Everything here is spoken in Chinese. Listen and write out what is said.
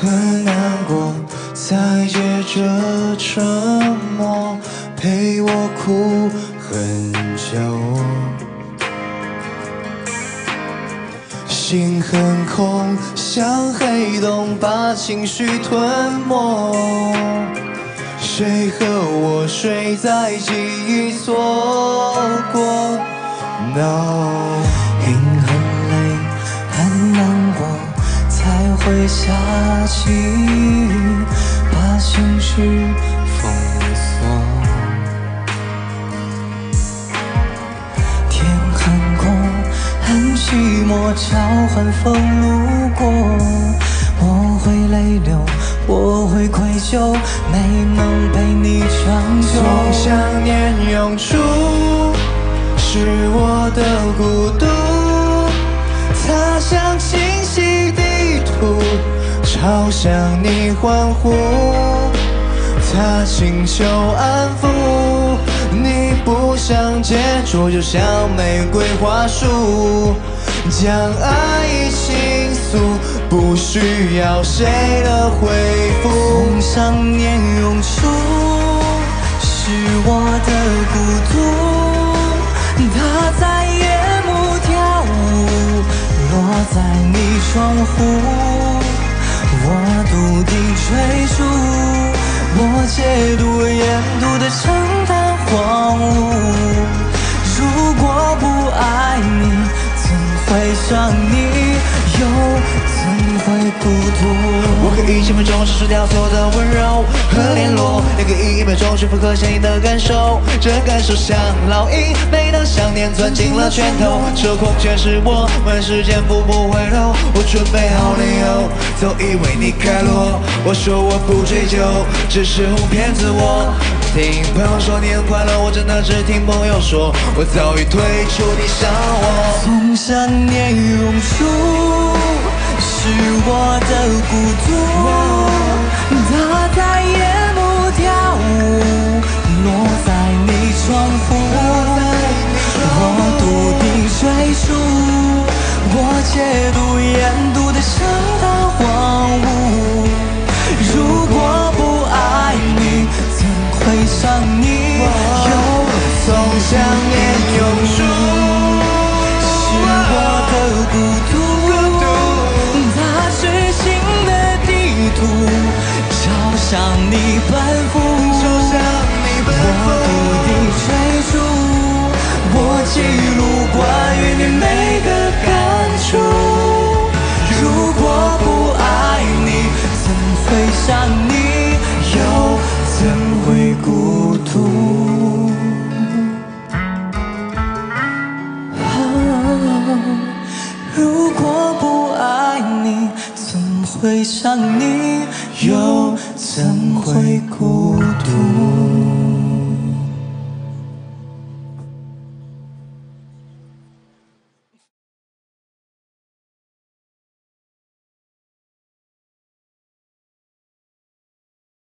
很难过，才借着沉默陪我哭很久。心很空，像黑洞，把情绪吞没。谁和我睡在记忆错过？No，会下起雨，把心事封锁。天很空，很寂寞，召唤风路过，我会泪流。我会愧疚，没能陪你长久。从想念涌出，是我的孤独。它像清晰地图，朝向你欢呼。他请求安抚，你不想接触，就像玫瑰花束，将爱倾诉。不需要谁的回复。从想念涌出，是我的孤独。窗户。我笃定追逐，我解读沿途的承担荒芜。如果不爱你，怎会想你？会孤独。我可以几分钟删除掉所有的温柔和联络，也可以一秒钟去复刻相应的感受。这感受像烙印，每当想念攥紧了拳头，这空间是我问时间不不回头。我准备好理由，早已为你开落。我说我不追究，只是哄骗自我。听朋友说你很快乐，我真的只听朋友说，我早已退出你伤我。从想念涌出。的孤独，它在夜幕跳舞，落在你窗户。我笃定追逐，我解读沿途的圣诞荒芜。如果不爱你，怎会想你？又从想念涌出，奔赴，我笃定追逐，我记录关于你每个感触。如果不爱你，怎会想你？又怎会孤独？如会想你？又。怎会孤独？